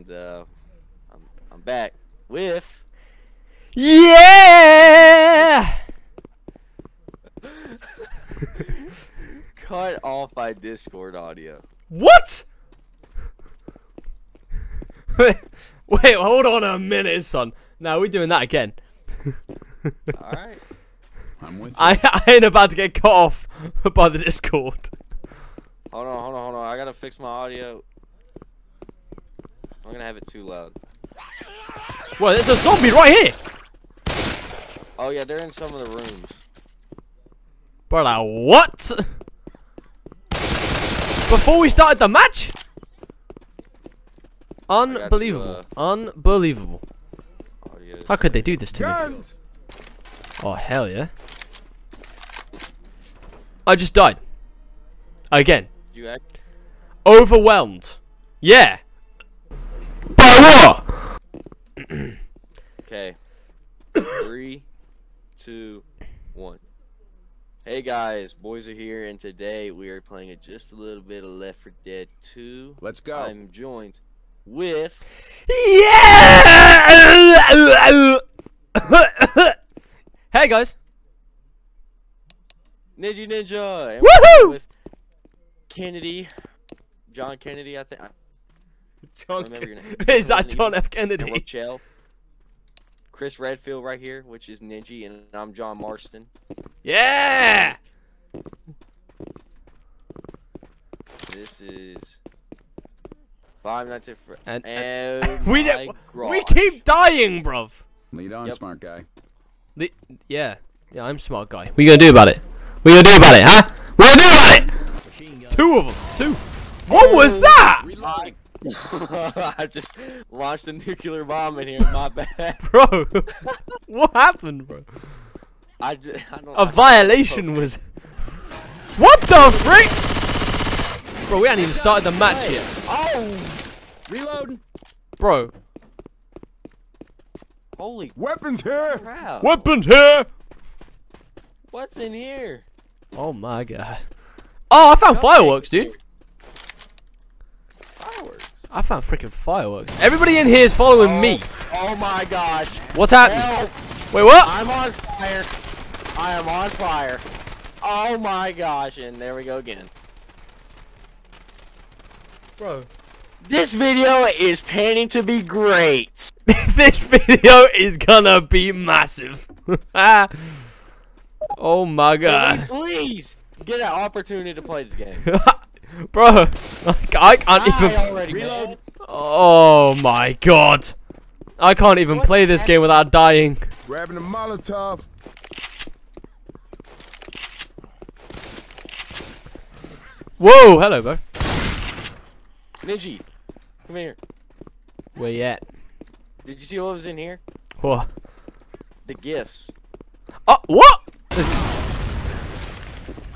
and uh, I'm, I'm back with Yeah! cut off my Discord audio. What? Wait, wait, hold on a minute, son. Now we're doing that again. All right. I'm with you. I, I ain't about to get cut off by the Discord. Hold on, hold on, hold on. I gotta fix my audio. I'm gonna have it too loud. Well, there's a zombie right here. Oh yeah, they're in some of the rooms. Brother, what? Before we started the match? Unbelievable. Uh, Unbelievable. Oh, Audio How could they do this to me? Oh, hell yeah. I just died. Again. You act? Overwhelmed. Yeah. By? Okay. Three, two, one. Hey guys, boys are here, and today we are playing a just a little bit of Left 4 Dead 2. Let's go. I'm joined with Yeah! hey guys. Ninji Ninja, and we're Woohoo! with Kennedy, John Kennedy, I think. John remember. Is that John F. Kennedy? Rochelle. Chris Redfield right here, which is Ninja, and I'm John Marston. Yeah! This is Five Nights at Fre- And- and oh We did, we keep dying, bruv. Lead on, Yep. smart guy. The, yeah. Yeah, I'm smart guy. What are you gonna do about it? What are you gonna do about it, huh? What are you gonna do about it? Two of them. Two. What was that? I, I just launched a nuclear bomb in here. My bad. Bro, what happened, bro? I, ju- I don't. A violation was. What the frick? Bro, we hadn't even started the match yet. Oh, Reloading. Oh, Bro, holy Weapons here. crap! weapons here. What's in here? Oh my god. Oh, I found fireworks, dude. Fireworks. I found freaking fireworks. Everybody in here is following me. Oh, oh my gosh! What's happening? Help! Wait, what? I'm on fire. I am on fire. Oh my gosh! And there we go again. Bro. This video is panning to be great. this video is gonna be massive. oh my Can we god. please get an opportunity to play this game. Bro, I can't I even. reload. Oh my god. I can't even What's play this game without dying. Grabbing a Molotov. Whoa, hello, bro. Ninji, come here. Where you at? Did you see what was in here? What? The gifts. Oh, what?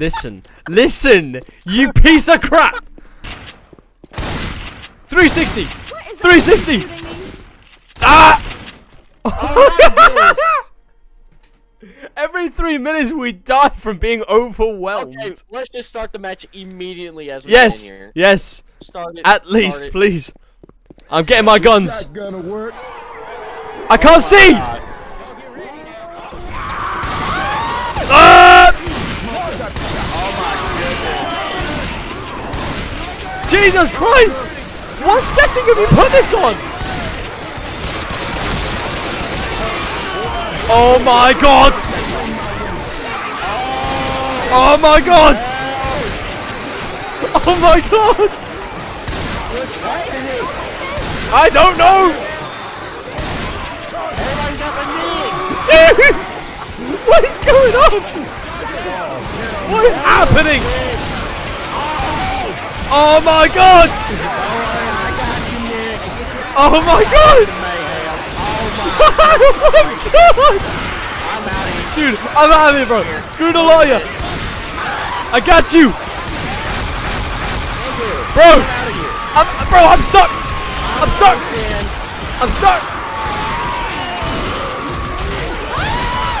Listen, listen, you piece of crap! 360! 360! Ah! Every three minutes we die from being overwhelmed. Okay, let's just start the match immediately as we Yes, get in here. yes, Start it. at start least, it. please. I'm getting my guns. Shotgun to work. I can't see! Jesus Christ! What setting have you put this on? Oh my god! Oh my god! Oh my god! I don't know! Dude! What is going on? What is happening? Oh my god! Oh my god! Oh my god! Dude, I'm out of here, bro. Screw the lawyer. I got you. Bro. I'm, bro, I'm stuck. I'm stuck. I'm stuck.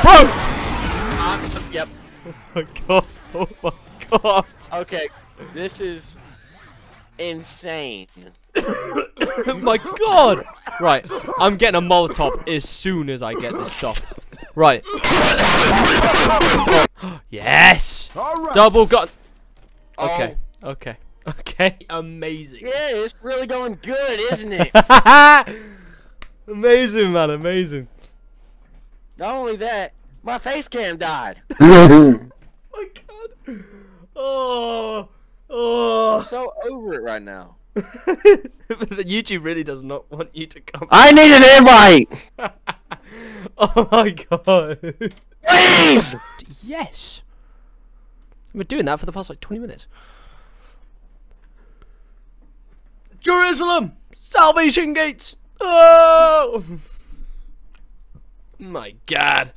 Bro. I'm- yep. Oh my god. Oh my god. Okay. This is insane. My God! Right, I'm getting a Molotov as soon as I get this stuff. Right. yes! All right. Double gun. Oh. Okay. Okay. Okay. Amazing. Yeah, it's really going good, isn't it? amazing, man. Amazing. Not only that, my face cam died. my God. Oh. Oh. I'm so over it right now. the YouTube really does not want you to come. I need an invite. oh my God. Please. yes. We're doing that for the past like 20 minutes. Jerusalem! Salvation gates! Oh! My god.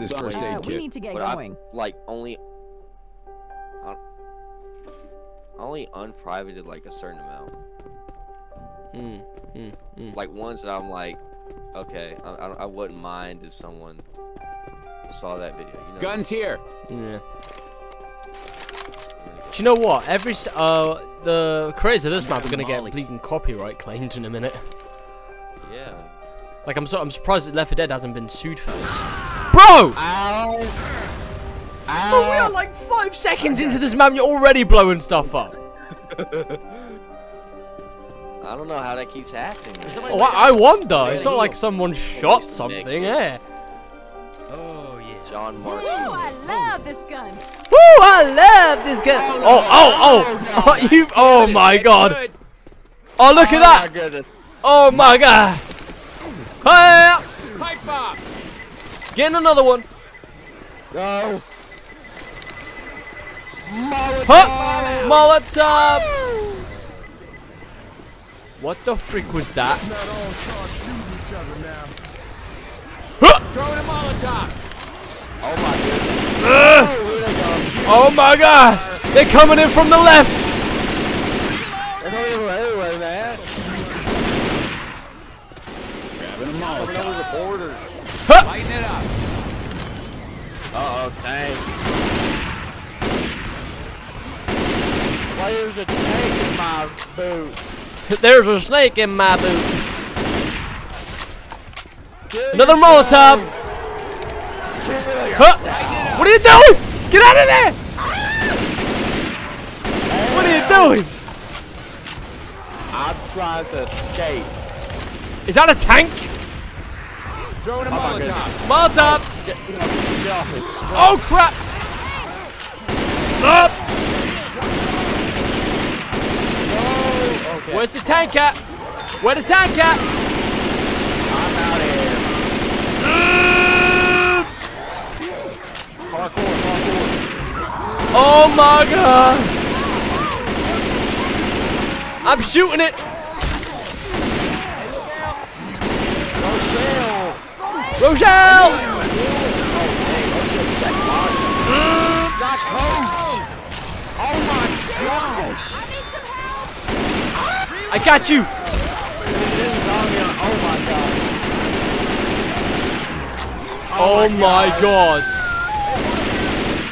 This first it. aid Uh, we need to get But I, going. like only, I, I only unprivated like a certain amount. Mm, mm, mm. Like ones that I'm like, okay, I, I, I wouldn't mind if someone saw that video. You know? Guns here. Yeah. Do you know what? Every uh the creators of this map are gonna get bleeding copyright claimed in a minute. Yeah. Like I'm so I'm surprised that Left 4 Dead hasn't been sued for this. Bro! Ow. Bro, we are like five seconds into this map and you're already blowing stuff up. I don't know how that keeps happening. Oh, I, I wonder. It's not like someone shot Nick. something, yeah. Oh, yeah. John Ooh, Marcy. I love oh. this gun. Woo! I love this gun. Oh, oh, oh! Oh, oh you! Oh my God! Oh, look at Oh that! Oh my God! Hey! Pipe bomb. Getting another one. No. Huh? Molotov! What the freak was that? Not all start shooting each other now. Huh? Throwing a Molotov. Oh my goodness. Ugh! Oh, here they go. Oh my God! They're coming in from the left. They're coming from everywhere, man. Grabbing a Coming Molotov. over the border. Huh? Lighting it up. Uh oh, tank. Why there's a tank in my boot? There's a snake in my boot. Kill Another yourself. Molotov. Huh? What are you doing? Get out of there! What are you doing? I'm trying to escape. Is that a tank? Throwing a Oh Molotov. Molotov! Get, get off, get off me. Oh crap! Up! Where's the tank at? Where the tank at? I'm out of here. Oh my god! I'm shooting it! Rochelle. Rochelle! Coach. Oh my gosh. I got you! This is on me. Oh my god. Oh my god!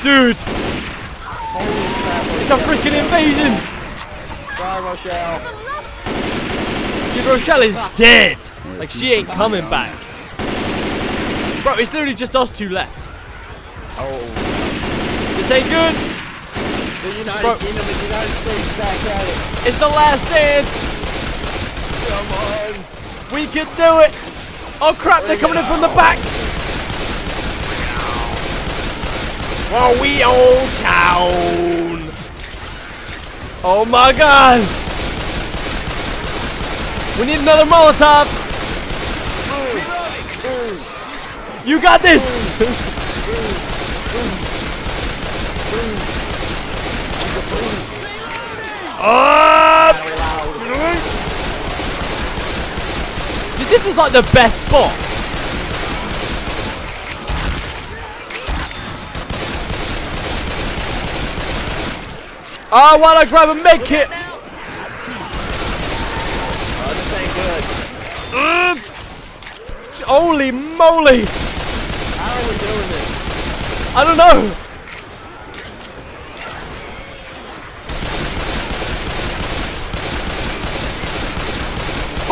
Dude! It's a freaking invasion! Sorry, Rochelle. Dude, Rochelle is dead! Like, she ain't coming back. Bro, it's literally just us two left. Oh. Ain't good! The United Bro. Kingdom, the United States back at it. It's the last stand! Come on. We can do it! Oh crap, they're coming in from the back! Oh, we old town! Oh my god! We need another Molotov! You got this! Up! Dude, this is like the best spot. I wanna grab a med kit. Oh, this ain't good. Holy moly! How are we doing this? I don't know.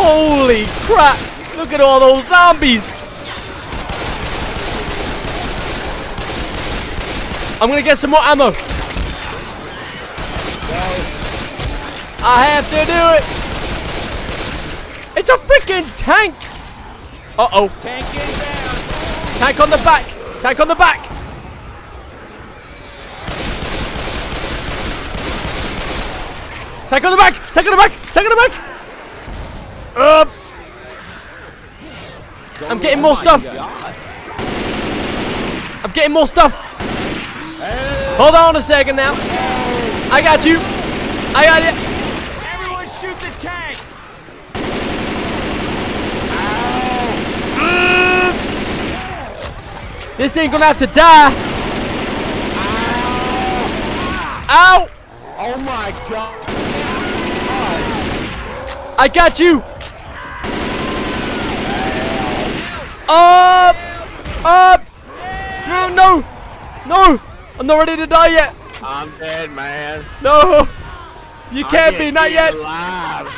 Holy crap! Look at all those zombies! I'm gonna get some more ammo. I have to do it. It's a freaking tank. Uh oh. Tank. Tank on the back! Tank on the back! Tank on the back! Tank on the back! Tank on the back! Uh, I'm getting more stuff! I'm getting more stuff! Hold on a second now! I got you! I got it! Everyone shoot the tank. This thing gonna have to die! Ow! Oh my god. I got you! Up! Up! No, no! No! I'm not ready to die yet! I'm dead, man. No! You can't be, not yet! Alive.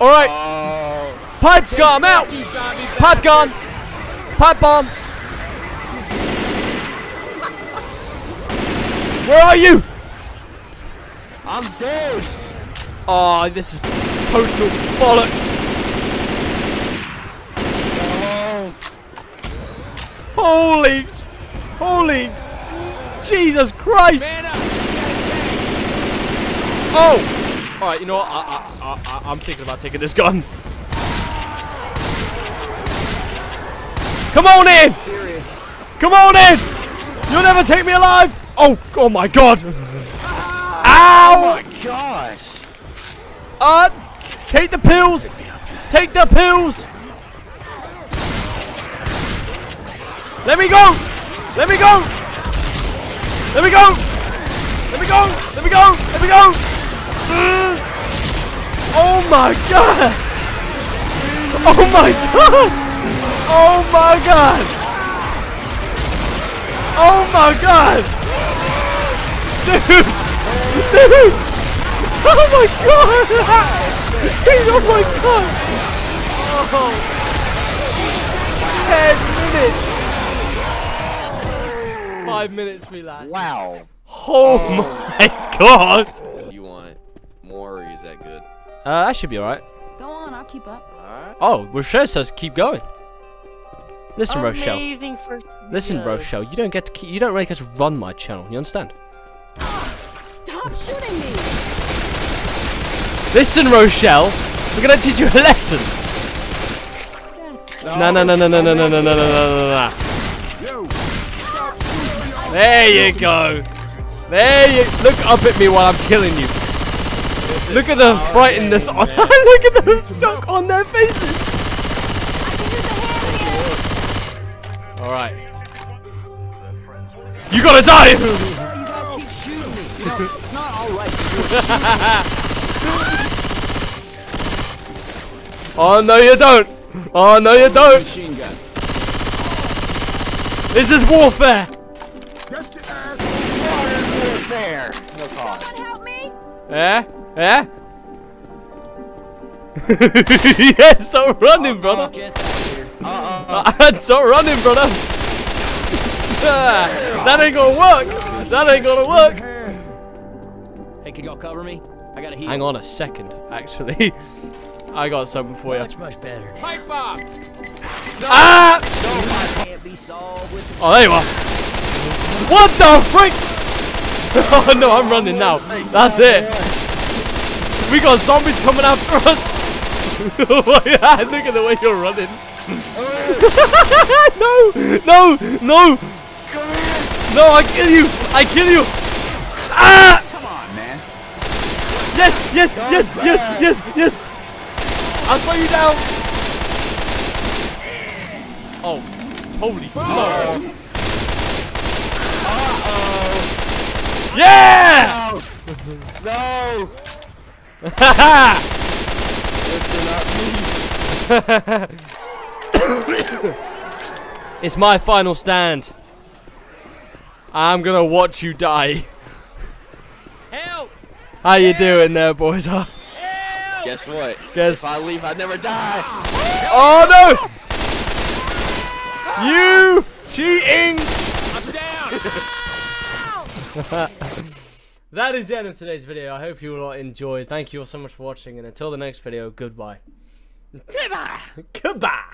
Alright, Oh. pipe gun, I'm out! These zombies back. Pipe gun! Pipe bomb! Where are you? I'm dead. Oh, this is total bollocks! Oh. Holy, holy, Jesus Christ! Oh! Alright, you know what? I, I, I, I'm thinking about taking this gun. Come on in! Come on in! You'll never take me alive! Oh, oh my god! Oh Ow! my gosh. Uh, take the pills! Take the pills! Let me go! Let me go! Let me go! Let me go! Let me go! Let me go! Mm. Oh my god! Oh my god! Oh my god! Oh my god! Dude! Dude! Oh my god! oh my god! Oh. Ten minutes! Five minutes we last. Wow. Oh my god! You want more, or is that good? Uh, that should be alright. Go on, I'll keep up. Alright. Oh, Rochelle says keep going. Listen, Rochelle. Amazing for. Listen, Rochelle. You don't get to keep. You don't really get to run my channel. You understand? Stop shooting me! Listen, Rochelle. We're gonna teach you a lesson. That's No, no, no, no, no, no, no, no, no, no, no, no. Yo. Stop shooting me. all- There you go. There you look up at me while I'm killing you. Look at the frightenedness on. look at the shock on their faces. All right. You gotta die. oh no, you don't. Oh no, you don't. This is warfare. Me! Yeah? Yeah? yes, stop running, brother. Uh, stop running, brother. That ain't gonna work. That ain't gonna work. Hey, can y'all cover me? I got a heal. Hang on a second, actually. I got something for you. Much, much better. Pipe bomb. Ah! Can't be solved with Oh, there you are. What the frick? Oh no, I'm running now. That's it. We got zombies coming after us. look at the way you're running. no, no, no. No, I kill you. I kill you. Ah! Come on, man. Yes, yes, yes, yes, yes, yes. I'll slow you down. Oh, holy. Oh. Yeah! No. Haha! Listen up. It's my final stand. I'm gonna watch you die. Help! How you doing there, boys? Huh? Guess what? Guess. If I leave, I never die. Oh no! You cheating! I'm down! That is the end of today's video. I hope you all enjoyed. Thank you all so much for watching, and until the next video, goodbye. Goodbye. Goodbye.